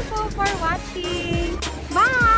you po for watching. Bye!